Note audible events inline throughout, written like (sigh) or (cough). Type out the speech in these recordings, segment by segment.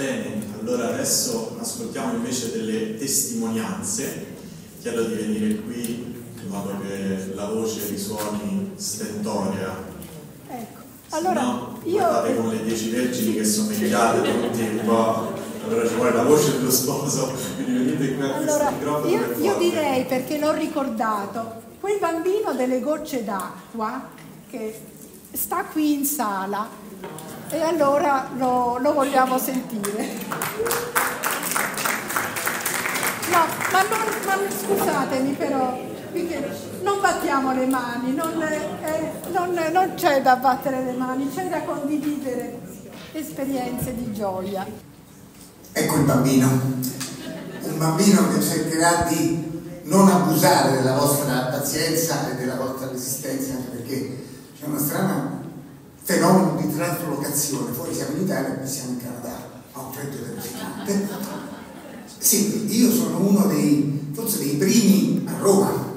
Bene, allora adesso ascoltiamo invece delle testimonianze. Chiedo di venire qui in modo che la voce risuoni stentoria. Ecco, allora no, io... Guardate come le dieci vergini che somigliate tutti un po'. Allora ci vuole la voce dello sposo, quindi venite qui a allora, microfono. io, io direi, perché l'ho ricordato, quel bambino delle gocce d'acqua che sta qui in sala e allora lo, lo vogliamo sentire. No, ma, non, ma scusatemi però, non battiamo le mani, non, eh, non- non c'è da battere le mani, c'è da condividere esperienze di gioia. Ecco il bambino, un bambino che cercherà di non abusare della vostra pazienza e della vostra resistenza, perché c'è uno strano fenomeno di traslocazione. Fuori siamo in Italia, qui siamo in Canada, ha un freddo terrificante. Sì, io sono uno dei, forse dei primi a Roma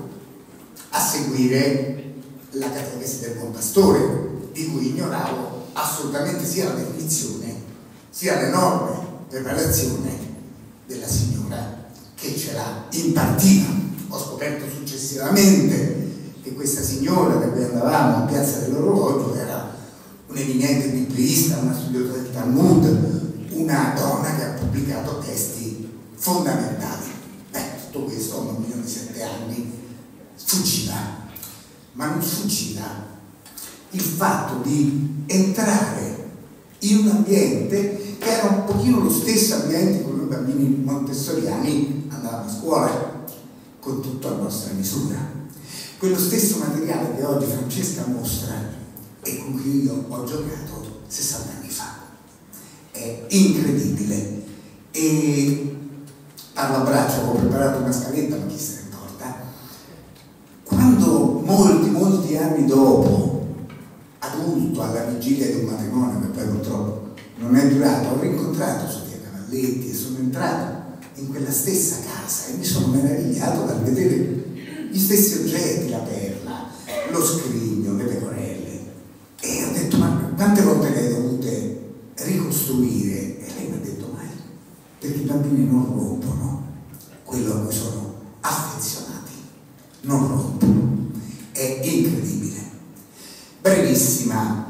a seguire la catechesi del buon pastore, di cui ignoravo assolutamente sia la definizione sia l'enorme preparazione della signora che ce l'ha impartita. Ho scoperto successivamente che questa signora da cui andavamo a Piazza dell'Orologio era un'eminente biblista, una studiosa del Talmud, una donna che ha pubblicato testi fondamentali. Beh, tutto questo a un bambino di sette anni sfuggiva, ma non sfuggiva il fatto di entrare in un ambiente che era un pochino lo stesso ambiente in cui noi bambini montessoriani andavamo a scuola, con tutta la nostra misura. Quello stesso materiale che oggi Francesca mostra e con cui io ho giocato 60 anni fa. È incredibile. E parlo a braccio, avevo preparato una scaletta, ma chi se ne importa. Quando molti, molti anni dopo, adulto, alla vigilia di un matrimonio che poi purtroppo non è durato, ho rincontrato Sofia Cavalletti e sono entrato in quella stessa casa e mi sono meravigliato dal vedere gli stessi oggetti, la perla, lo scrigno, le pecorelle. E ho detto, ma quante volte le hai dovute ricostruire? E lei mi ha detto, mai, perché i bambini non rompono quello a cui sono affezionati, non rompono. È incredibile. Brevissima,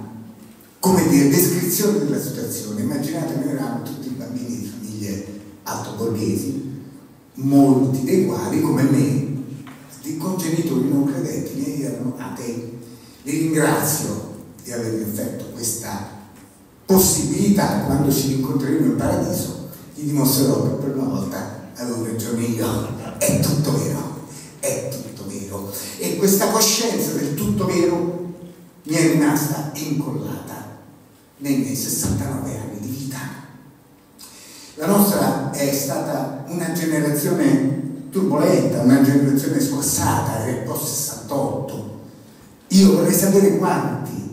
come dire, descrizione della situazione. Immaginate, noi eravamo tutti bambini di famiglie altoborghesi, molti dei quali, come me, di congenitori non credenti, miei erano atei. Li ringrazio di avermi offerto questa possibilità quando ci incontreremo in paradiso, gli dimostrerò che per una volta avevo ragione io. È tutto vero, è tutto vero. E questa coscienza del tutto vero mi è rimasta incollata nei miei 69 anni di vita. La nostra è stata una generazione turbolenta, una generazione squassata, era post 68. Io vorrei sapere quanti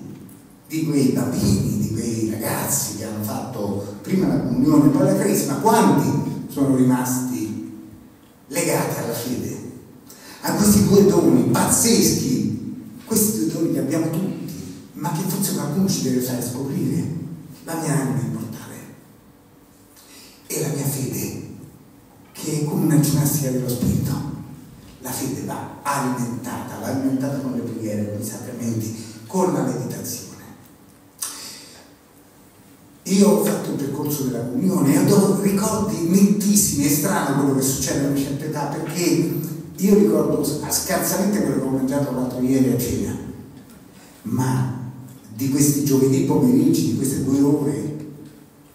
di quei bambini, di quei ragazzi che hanno fatto prima la comunione e poi la cresima, quanti sono rimasti legati alla fede, a questi due doni pazzeschi, questi due doni li abbiamo tutti, ma che forse qualcuno ci deve fare scoprire. La mia anima è immortale e la mia fede, che è come una ginnastica dello spirito. La fede va alimentata, va alimentata con le preghiere, con i sacramenti, con la meditazione. Io ho fatto il percorso della comunione e ho ricordi nettissimi, è strano quello che succede a una certa età perché io ricordo scarsamente quello che ho mangiato l'altro ieri a cena, ma di questi giovedì pomeriggi, di queste due ore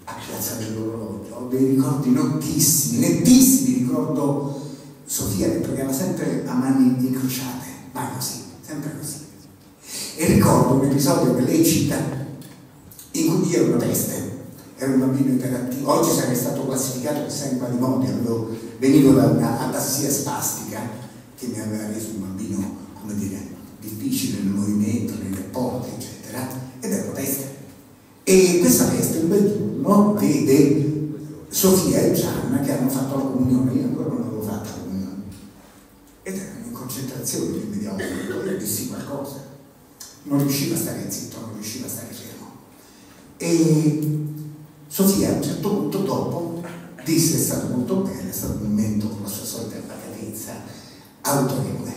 a Piazza dell'Orologio, ho dei ricordi nettissimi, nettissimi, ricordo Sofia che pregava sempre a mani incrociate, ma così, sempre così. E ricordo un episodio che lei cita in cui io ero una peste, ero un bambino interattivo, oggi sarei stato classificato chissà in quali modi, venivo da una atassia spastica che mi aveva reso un bambino, come dire, difficile nel movimento, nei rapporti, eccetera, ed ero peste. E questa peste un bel giorno vede Sofia e Gianna che hanno fatto la comunione, io ancora non avevo fatto la comunione, ed erano in concentrazione, quindi vediamo, io dissi qualcosa, non riusciva a stare zitto, non riusciva a stare fermo. E Sofia a un certo punto dopo disse è stato molto bello, è stato un momento con la sua solita pacatezza autorevole.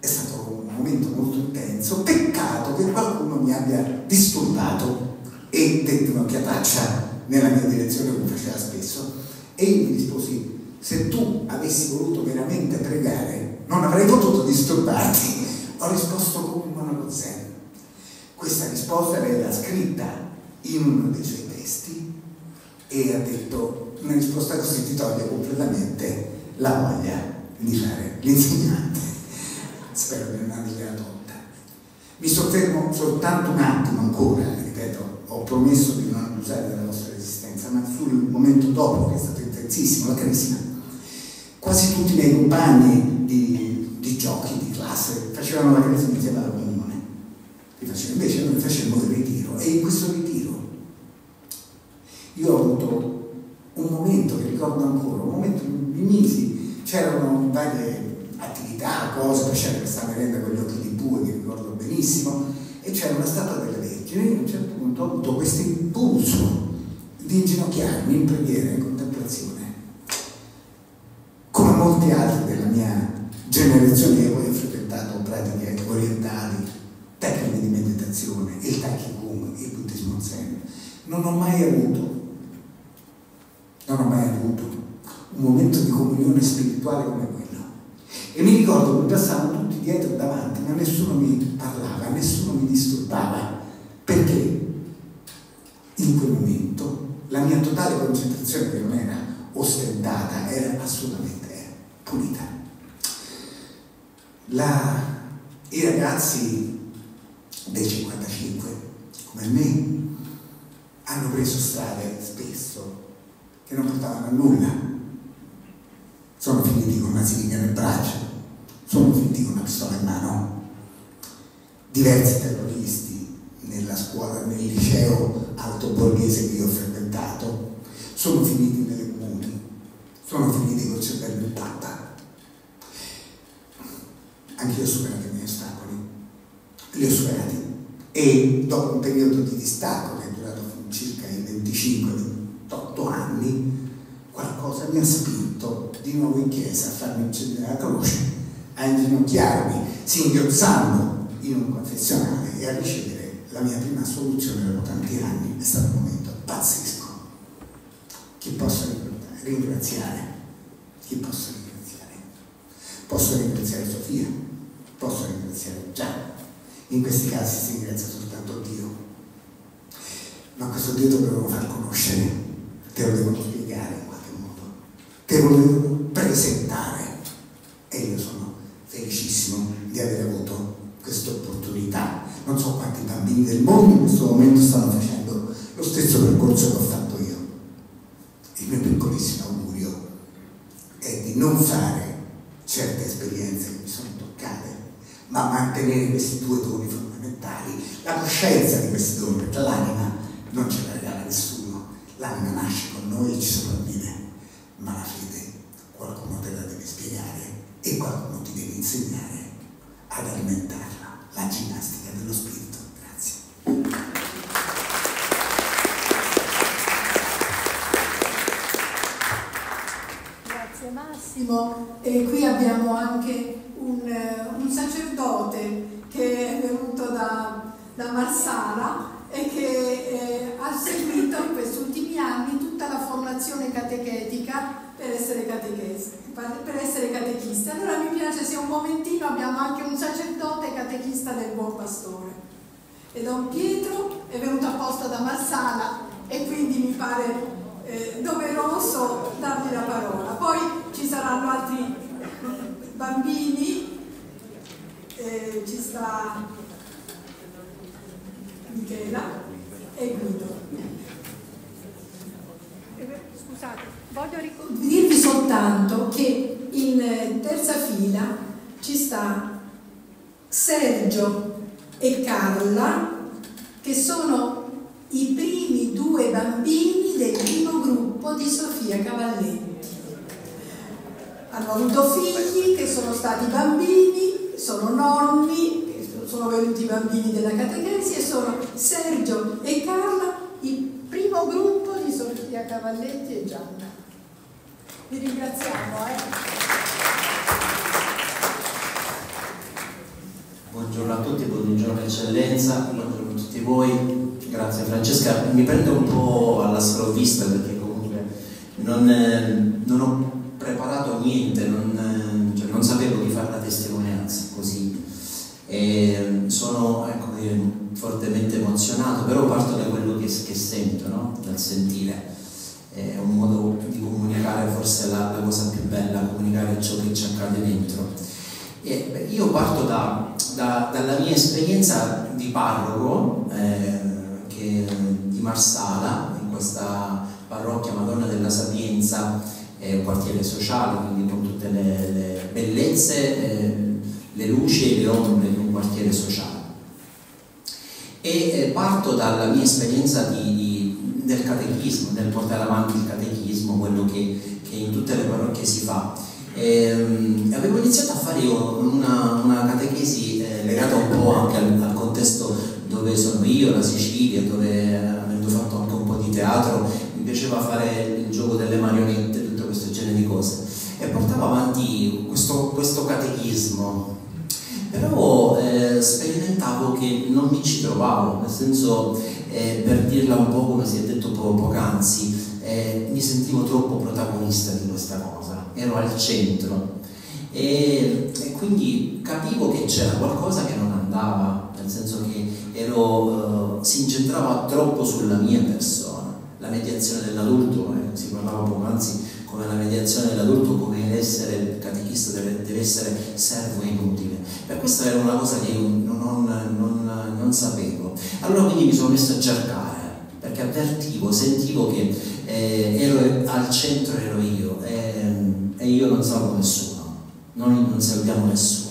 È stato un momento molto intenso, peccato che qualcuno mi abbia disturbato e detto un'occhiataccia nella mia direzione come faceva spesso. E io mi risposi se tu avessi voluto veramente pregare non avrei potuto disturbarti. Ho risposto come un monaco zen questa risposta era scritta in uno dei suoi testi. E ha detto una risposta così ti toglie completamente la voglia di fare l'insegnante. (laughs) Spero di non averla tolta mi soffermo soltanto un attimo ancora ripeto ho promesso di non abusare della vostra esistenza ma sul momento dopo che è stato intensissimo la cresima quasi tutti i miei compagni di, di giochi di classe facevano la cresima insieme alla comunione invece noi facemmo il ritiro e in questo ritiro io ho avuto un momento che ricordo ancora, un momento mi misi, c'erano varie attività, cose, poi c'era questa merenda con gli occhi di bue che ricordo benissimo, e c'era una statua delle Vergine, e a un certo punto ho avuto questo impulso di inginocchiarmi in preghiera, in contemplazione. Come molti altri della mia generazione, io ho frequentato pratiche orientali, tecniche di meditazione, il Taikigum, il buddismo zen. Non ho mai avuto non ho mai avuto un momento di comunione spirituale come quello. E mi ricordo che passavano tutti dietro e davanti, ma nessuno mi parlava, nessuno mi disturbava, perché in quel momento la mia totale concentrazione, che non era ostentata, era assolutamente pulita. La, I ragazzi del 55, come me, hanno preso strade spesso che non portavano a nulla. Sono finiti con una siringa nel braccio, sono finiti con una pistola in mano. Diversi terroristi nella scuola, nel liceo alto borghese che io ho frequentato, sono finiti nelle comuni, sono finiti col cervello in pappa. Anche io ho superato i miei ostacoli, li ho superati. E dopo un periodo di distacco che è durato circa i 25 8 anni, qualcosa mi ha spinto di nuovo in chiesa a farmi accendere la croce, a inginocchiarmi, singhiozzando in un confessionale e a ricevere la mia prima soluzione dopo tanti anni. È stato un momento pazzesco. Chi posso ringraziare? Chi posso ringraziare? Posso ringraziare Sofia, posso ringraziare Già. In questi casi si ringrazia soltanto Dio. Ma questo Dio dobbiamo far conoscere te lo devono spiegare in qualche modo, te lo devono presentare. E io sono felicissimo di aver avuto questa opportunità. Non so quanti bambini del mondo in questo momento stanno facendo lo stesso percorso che ho fatto io. Il mio piccolissimo augurio è di non fare certe esperienze che mi sono toccate, ma mantenere questi due doni fondamentali, la coscienza di questi doni, perché l'anima non ce la regala nessuno L'anima nasce con noi e ci sopravvive, ma la fede qualcuno te la deve spiegare e qualcuno ti deve insegnare ad alimentarla, la ginnastica dello spirito. Grazie. Grazie Massimo. E qui abbiamo anche un, un sacerdote che è venuto da, da Marsala e che eh, ha seguito in questi ultimi anni tutta la formazione catechetica per essere, per essere catechisti. Allora mi piace se un momentino abbiamo anche un sacerdote catechista del Buon Pastore. E Don Pietro è venuto apposta da Marsala e quindi mi pare eh, doveroso dargli la parola. Poi ci saranno altri bambini, eh, ci sta Michela e Guido. Scusate, voglio dirvi soltanto che in terza fila ci sta Sergio e Carla che sono i primi due bambini del primo gruppo di Sofia Cavalletti. Hanno avuto figli che sono stati bambini, sono nonni sono venuti bambini della catechesi e sono Sergio e Carla, il primo gruppo di, Mattia Cavalletti e Gianna. Vi ringraziamo. Eh. Buongiorno a tutti, buongiorno eccellenza, buongiorno a tutti voi, grazie Francesca. Mi prendo un po' alla sprovvista perché comunque non, eh, non ho preparato niente, non, eh, cioè non, sapevo di fare la testimonianza così. E sono ecco, fortemente emozionato, però parto da quello che, che sento, no? dal sentire. È un modo di comunicare forse la, la cosa più bella, comunicare ciò che ci accade dentro. E io parto da, da, dalla mia esperienza di parroco eh, di Marsala, in questa parrocchia Madonna della Sapienza, è un quartiere sociale, quindi con tutte le, le bellezze, eh, le luci e le ombre di un quartiere sociale. E eh, parto dalla mia esperienza di, di, del catechismo, nel portare avanti il catechismo, quello che, che in tutte le parrocchie si fa e, um, avevo iniziato a fare io una, una catechesi eh, legata un po' anche al, al, contesto dove sono io, la Sicilia, dove avendo fatto anche un po' di teatro mi piaceva fare il gioco delle marionette, tutto questo genere di cose. E portavo avanti questo, questo catechismo. Però eh, sperimentavo che non mi ci trovavo, nel senso, eh, per dirla un po' come si è detto po- poc'anzi, eh, mi sentivo troppo protagonista di questa cosa ero al centro e, e quindi capivo che c'era qualcosa che non andava, nel senso che ero, uh, si incentrava troppo sulla mia persona, la mediazione dell'adulto, eh, si parlava poc'anzi come la mediazione dell'adulto, come essere catechista deve, deve, essere servo e inutile. Per questo era una cosa che io non, non, non, sapevo. Allora quindi mi sono messo a cercare, perché avvertivo, sentivo che eh, ero al centro, ero io. Eh, io non salvo nessuno, noi non salviamo nessuno.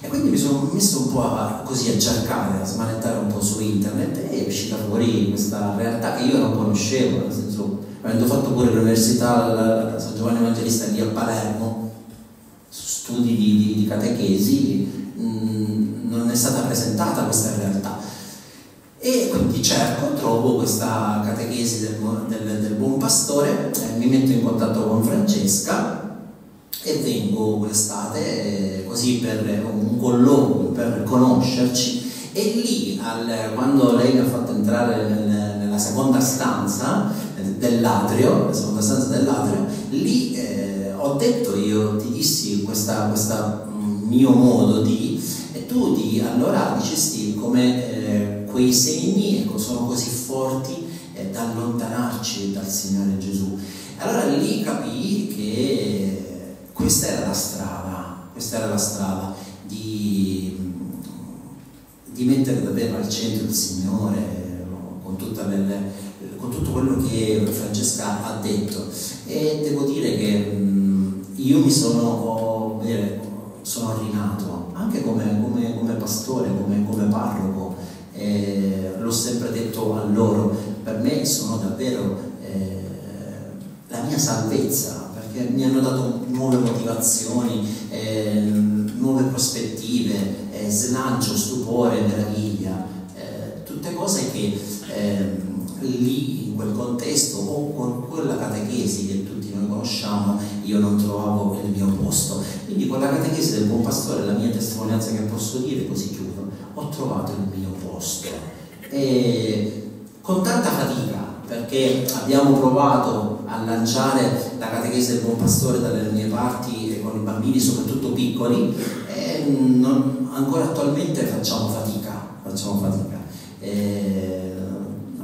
E quindi mi sono messo un po' a, così a cercare, a smanettare un po' su internet e è uscita fuori questa realtà che io non conoscevo, nel senso, avendo fatto pure l'università a San Giovanni Evangelista lì a Palermo, studi di, di, di catechesi, mh, mm, non è stata presentata questa realtà. E quindi cerco, trovo questa catechesi del, del, del buon pastore, eh, mi metto in contatto con Francesca e vengo quest'estate eh, così per un colloquio, per conoscerci e lì al, quando lei mi ha fatto entrare nel, nella seconda stanza eh, dell'atrio, la seconda stanza dell'atrio, lì eh, ho detto io, ti dissi questo mm, mio modo di, e tu di, allora dicesti come eh, quei segni ecco, sono così forti eh, da allontanarci dal Signore Gesù. Allora lì capii che questa era la strada, questa era la strada di, di mettere davvero al centro il Signore con, le, con, tutto quello che Francesca ha detto. E devo dire che mh, io mi sono, sono rinato anche come, come, come pastore, come, come parroco eh, l'ho sempre detto a loro, per me sono davvero eh, la mia salvezza, mi hanno dato nuove motivazioni, eh, nuove prospettive, eh, slancio, stupore, meraviglia, eh, tutte cose che ehm, lì in quel contesto o con quella catechesi che tutti noi conosciamo io non trovavo il mio posto. Quindi con la catechesi del buon pastore la mia testimonianza che posso dire così chiudo ho trovato il mio posto. E con tanta fatica perché abbiamo provato a lanciare la catechesi del buon pastore dalle mie parti e con i bambini soprattutto piccoli e non, ancora attualmente facciamo fatica facciamo fatica e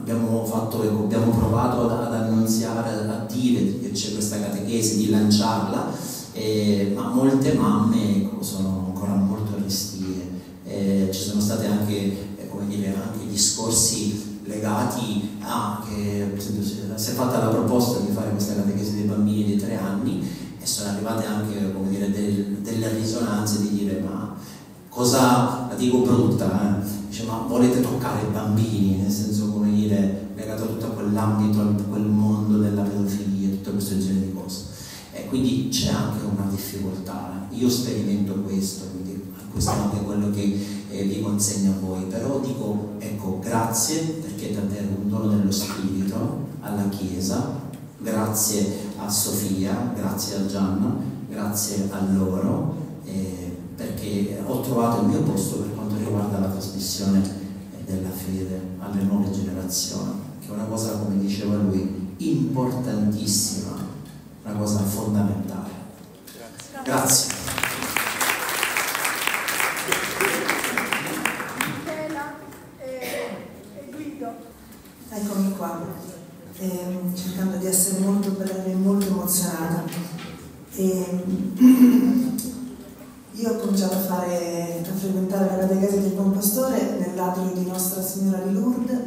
abbiamo, fatto, abbiamo provato ad, ad annunziare, a dire che c'è questa catechesi, di lanciarla, eh, ma molte mamme ecco, sono ancora molto restie. Eh, ci sono stati anche, eh, dire, anche discorsi legati a che si è fatta la proposta di questa catechesi dei bambini di tre anni e sono arrivate anche dire, del, delle risonanze di dire ma cosa, la dico brutta, eh? dice ma volete toccare i bambini, nel senso come dire, legato a tutto quell'ambito, a quel mondo della pedofilia, tutto questo genere di cose. E quindi c'è anche una difficoltà, io sperimento questo, quindi questo è anche quello che eh, vi consegno a voi, però dico ecco grazie perché è davvero un dono dello Spirito alla Chiesa, grazie a Sofia, grazie a Gianna, grazie a loro, eh, perché ho trovato il mio posto per quanto riguarda la trasmissione della fede alle nuove generazioni, che è una cosa, come diceva lui, importantissima, una cosa fondamentale. Grazie. Eccomi eh, cercando di essere molto breve molto emozionata. E, (clears throat) io ho cominciato a, fare, a frequentare la catechesi del compostore nell'atrio di Nostra Signora di Lourdes,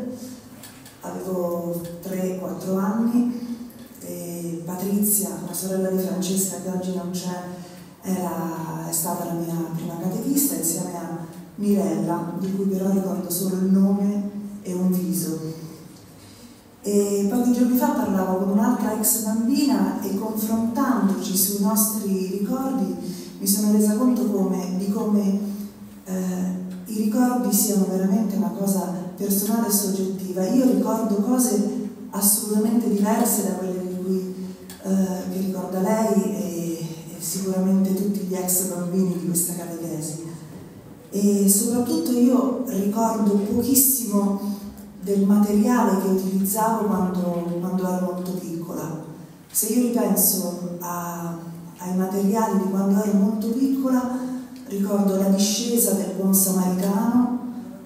avevo 3-4 anni e Patrizia, la sorella di Francesca che oggi non c'è, era, è stata la mia prima catechista insieme a Mirella, di cui però ricordo solo il nome e un viso. E pochi giorni fa parlavo con un'altra ex bambina e confrontandoci sui nostri ricordi mi sono resa conto come, di come eh, i ricordi siano veramente una cosa personale e soggettiva. Io ricordo cose assolutamente diverse da quelle di cui, eh, che ricorda lei e, e sicuramente tutti gli ex bambini di questa catechesi. E soprattutto io ricordo pochissimo del materiale che utilizzavo quando, quando ero molto piccola. Se io ripenso a, ai materiali di quando ero molto piccola, ricordo la discesa del buon samaritano,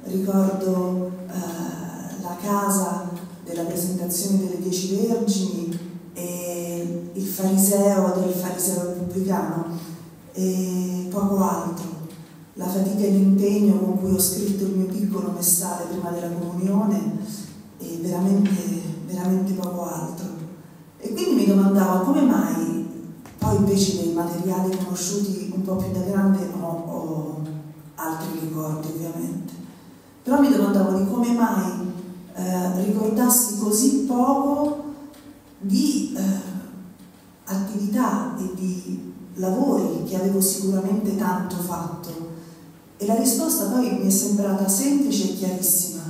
ricordo eh, la casa della presentazione delle dieci vergini e il fariseo del fariseo repubblicano e poco altro la fatica e l'impegno con cui ho scritto il mio piccolo messale prima della comunione e veramente, veramente poco altro. E quindi mi domandavo come mai, poi invece dei materiali conosciuti un po' più da grande ho, ho altri ricordi ovviamente, però mi domandavo di come mai eh, ricordassi così poco di eh, attività e di lavori che avevo sicuramente tanto fatto e la risposta poi mi è sembrata semplice e chiarissima.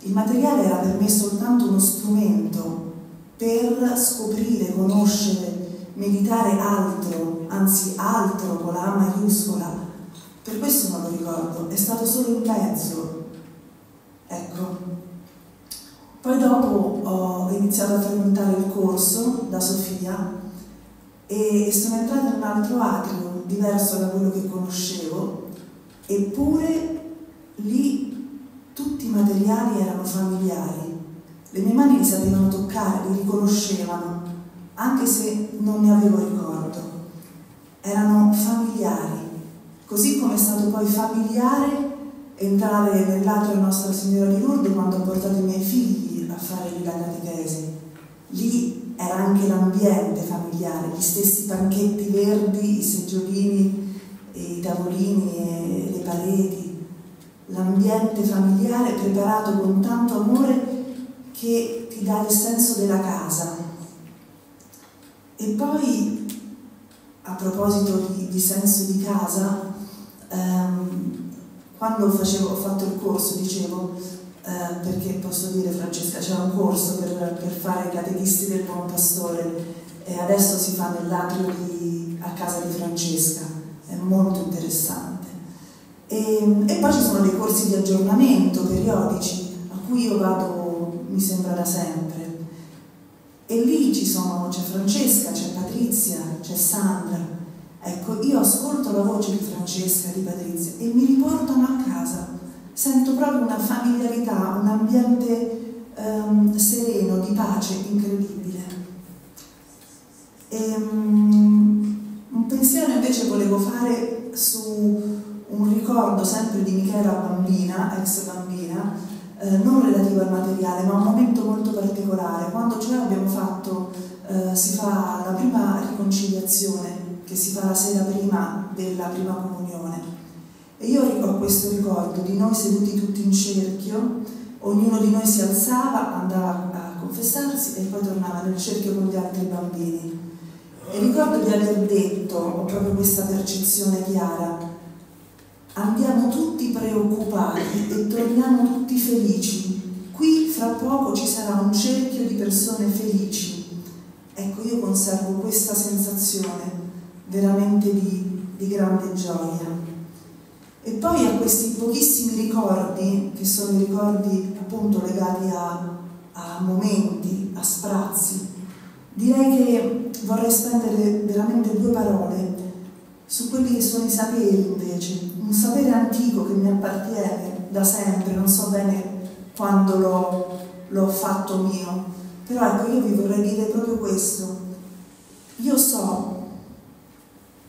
Il materiale era per me soltanto uno strumento per scoprire, conoscere, meditare altro, anzi altro con la A maiuscola. Per questo non lo ricordo, è stato solo il mezzo. Ecco. Poi dopo ho iniziato a frequentare il corso da Sofia e sono entrata in un altro atrio diverso da quello che conoscevo Eppure lì tutti i materiali erano familiari, le mie mani li sapevano toccare, li riconoscevano, anche se non ne avevo ricordo. Erano familiari, così come è stato poi familiare entrare nell'atrio Nostra Signora di Lourdes quando ho portato i miei figli a fare la catechesi. Lì era anche l'ambiente familiare, gli stessi panchetti verdi, i seggiolini i tavolini e le pareti, l'ambiente familiare preparato con tanto amore che ti dà il senso della casa. E poi, a proposito di, di senso di casa, ehm, quando facevo, ho fatto il corso, dicevo, eh, perché posso dire Francesca, c'era un corso per, per fare i catechisti del buon pastore e adesso si fa nell'atrio a casa di Francesca è molto interessante. E, e, poi ci sono dei corsi di aggiornamento periodici a cui io vado, mi sembra da sempre. E lì ci sono, c'è Francesca, c'è Patrizia, c'è Sandra. Ecco, io ascolto la voce di Francesca e di Patrizia e mi riportano a casa. Sento proprio una familiarità, un ambiente um, sereno, di pace incredibile. Ex bambina, eh, non relativo al materiale, ma un momento molto particolare, quando cioè abbiamo fatto, eh, si fa la prima riconciliazione, che si fa la sera prima della prima comunione. E io ho questo ricordo di noi seduti tutti in cerchio, ognuno di noi si alzava, andava a confessarsi e poi tornava nel cerchio con gli altri bambini. E ricordo di aver detto, ho proprio questa percezione chiara, andiamo tutti preoccupati e torniamo tutti felici. Qui fra poco ci sarà un cerchio di persone felici. Ecco, io conservo questa sensazione veramente di, di grande gioia. E poi a questi pochissimi ricordi, che sono i ricordi appunto legati a, a momenti, a sprazzi, direi che vorrei spendere veramente due parole su quelli che sono i saperi invece, un sapere antico che mi appartiene da sempre, non so bene quando l'ho, fatto mio, però ecco io vi vorrei dire proprio questo. Io so,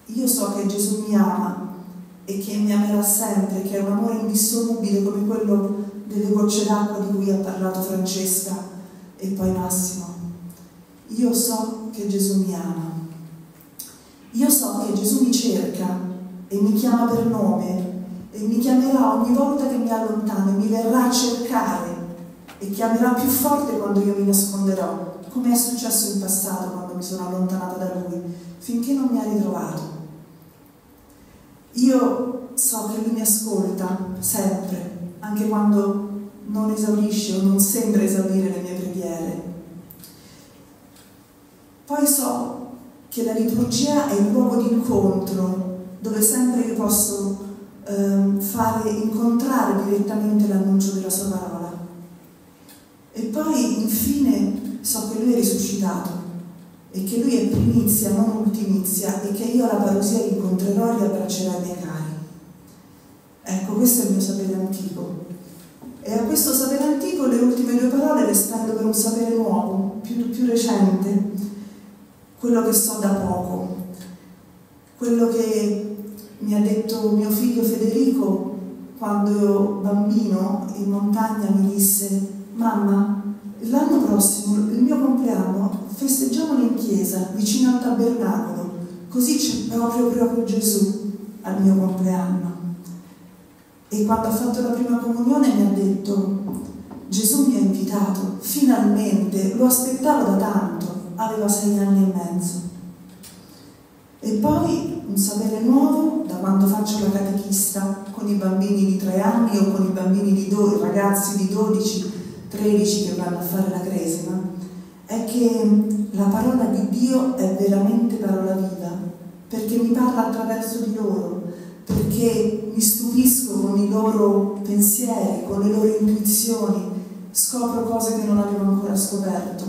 io so che Gesù mi ama e che mi amerà sempre, che è un amore indissolubile come quello delle gocce d'acqua di cui ha parlato Francesca e poi Massimo. Io so che Gesù mi ama. Io so che Gesù mi cerca e mi chiama per nome e mi chiamerà ogni volta che mi allontano e mi verrà a cercare e chiamerà più forte quando io mi nasconderò, come è successo in passato quando mi sono allontanata da Lui, finché non mi ha ritrovato. Io so che Lui mi ascolta sempre, anche quando non esaurisce o non sembra esaurire le mie preghiere. Poi so che la liturgia è il luogo di incontro dove sempre io posso eh, fare incontrare direttamente l'annuncio della sua parola. E poi infine so che lui è risuscitato e che lui è primizia, non ultimizia, e che io alla parousia incontrerò e riabbraccerò i miei cari. Ecco, questo è il mio sapere antico. E a questo sapere antico le ultime due parole le stendo per un sapere nuovo, più, più recente, quello che so da poco, quello che mi ha detto mio figlio Federico quando ero bambino in montagna mi disse mamma l'anno prossimo il mio compleanno festeggiamolo in chiesa vicino al tabernacolo così c'è proprio proprio Gesù al mio compleanno. E quando ha fatto la prima comunione mi ha detto Gesù mi ha invitato finalmente lo aspettavo da tanto aveva sei anni e mezzo e poi un sapere nuovo da quando faccio la catechista con i bambini di tre anni o con i bambini di do, ragazzi di 12, 13 che vanno a fare la cresima, è che la parola di Dio è veramente parola viva, perché mi parla attraverso di loro, perché mi stupisco con i loro pensieri, con le loro intuizioni, scopro cose che non avevo ancora scoperto.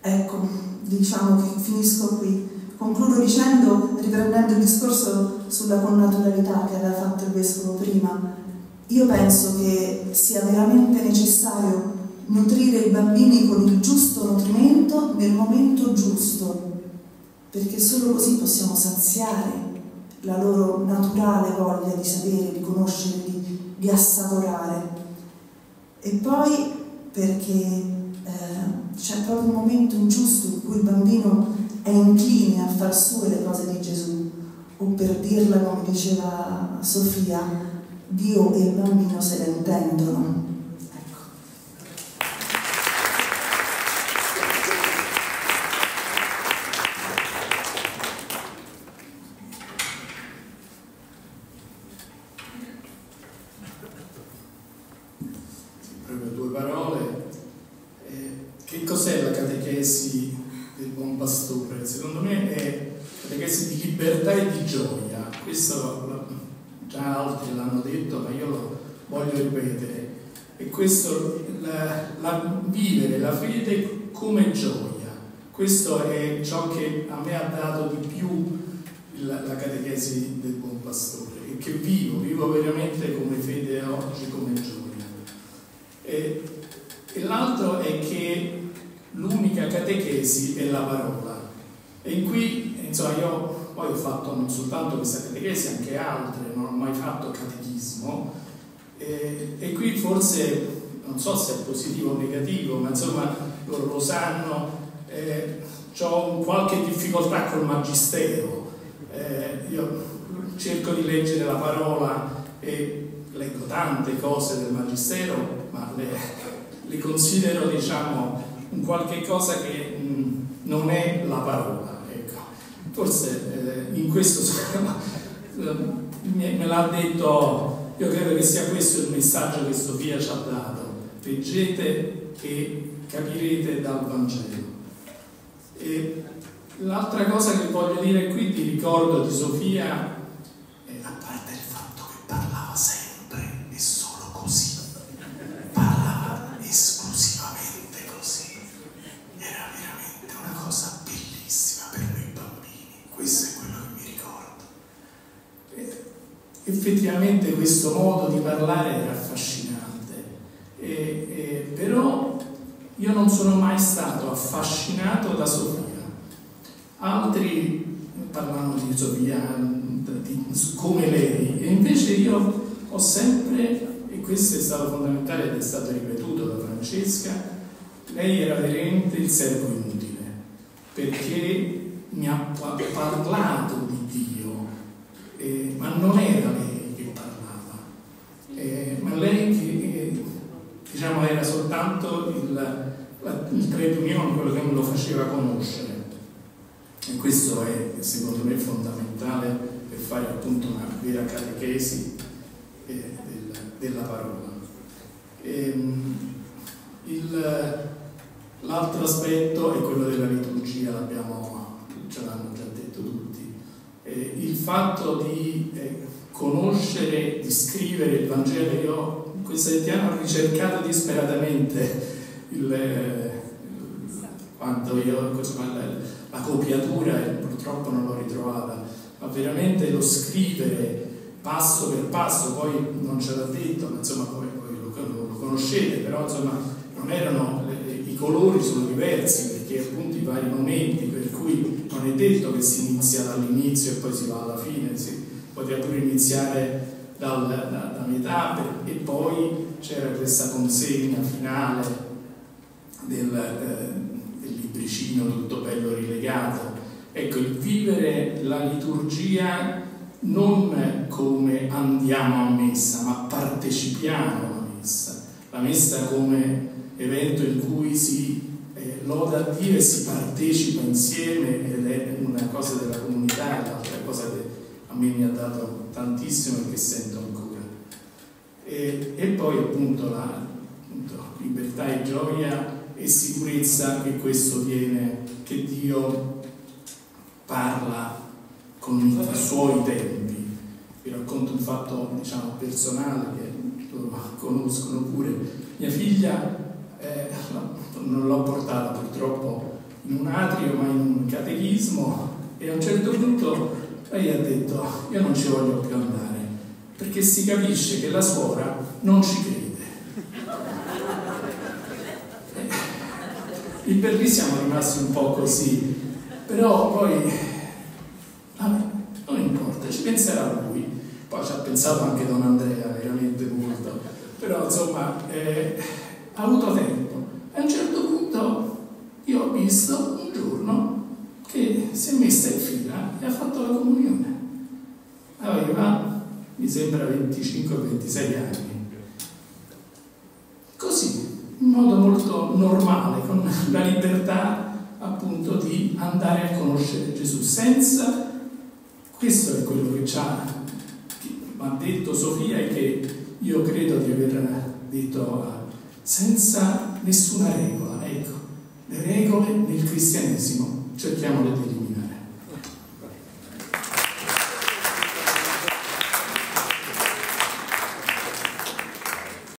Ecco, diciamo che finisco qui. Concludo dicendo, riprendendo il discorso sulla connaturalità che aveva fatto il vescovo prima, io penso che sia veramente necessario nutrire i bambini con il giusto nutrimento nel momento giusto, perché solo così possiamo saziare la loro naturale voglia di sapere, di conoscere, di, di assaporare. E poi perché eh, c'è proprio un momento ingiusto in cui il bambino è incline a far sue le cose di Gesù, o per dirla come diceva Sofia, Dio e il bambino se le intendono. questo la, la, vivere la fede come gioia. Questo è ciò che a me ha dato di più la, la catechesi del buon pastore e che vivo, vivo veramente come fede oggi, come gioia. E, e l'altro è che l'unica catechesi è la parola. E in qui, insomma, io poi ho fatto non soltanto questa catechesi, anche altre, non ho mai fatto catechismo, e, e qui forse non so se è positivo o negativo, ma insomma loro lo sanno, eh, ho qualche difficoltà col magistero, eh, io cerco di leggere la parola e leggo tante cose del magistero, ma le, le considero diciamo un qualche cosa che mh, non è la parola. Ecco. Forse eh, in questo (laughs) me l'ha detto, io credo che sia questo il messaggio che Sofia ci ha dato leggete e capirete dal Vangelo. E l'altra cosa che voglio dire qui di ricordo di Sofia effettivamente questo modo di parlare era affascinante, e, e, però io non sono mai stato affascinato da Sofia. Altri parlano di Sofia di, come lei, e invece io ho sempre, e questo è stato fondamentale ed è stato ripetuto da Francesca, lei era veramente il servo inutile, perché mi ha parlato di Dio, eh, ma non era lei che parlava, eh, ma lei che eh, diciamo era soltanto il, la, il trade union, quello che me lo faceva conoscere. E questo è secondo me fondamentale per fare appunto una vera catechesi eh, del, della parola. Ehm, l'altro aspetto è quello della liturgia, ce l'hanno già detto tutti. Eh, il fatto di eh, conoscere, di scrivere il Vangelo, io questa settimana ho ricercato disperatamente il, il, quanto io, insomma, la, la copiatura e purtroppo non l'ho ritrovata, ma veramente lo scrivere passo per passo, poi non ce l'ha detto, ma insomma poi, poi lo, lo, conoscete, però insomma non erano, le, i colori sono diversi perché appunto i vari momenti per cui non è detto che si inizia dall'inizio e poi si va alla fine, si poteva pure iniziare dal, da, da, metà e poi c'era questa consegna finale del, eh, del libricino tutto bello rilegato. Ecco, il vivere la liturgia non come andiamo a messa, ma partecipiamo alla messa. La messa come evento in cui si loda Dio e si partecipa insieme ed è una cosa della comunità, l'altra cosa che a me mi ha dato tantissimo e che sento ancora. E, e poi appunto la appunto, libertà e gioia e sicurezza che questo viene, che Dio parla con i suoi tempi. Vi racconto un fatto diciamo, personale che lo conoscono pure. Mia figlia eh, non l'ho portata purtroppo in un atrio ma in un catechismo e a un certo punto lei ha detto io non ci voglio più andare perché si capisce che la suora non ci crede. E per lì siamo rimasti un po' così, però poi vabbè, non importa, ci penserà lui. Poi ci ha pensato anche Don Andrea, veramente molto. Però insomma eh, ha avuto tempo. A un certo punto io ho visto un giorno che si è messa in fila e ha fatto la comunione. Aveva, mi sembra, 25-26 anni. Così, in modo molto normale, con la libertà appunto di andare a conoscere Gesù, senza, questo è quello che ci ha, ha detto Sofia e che io credo di aver detto senza nessuna regola, ecco, le regole nel cristianesimo cerchiamole di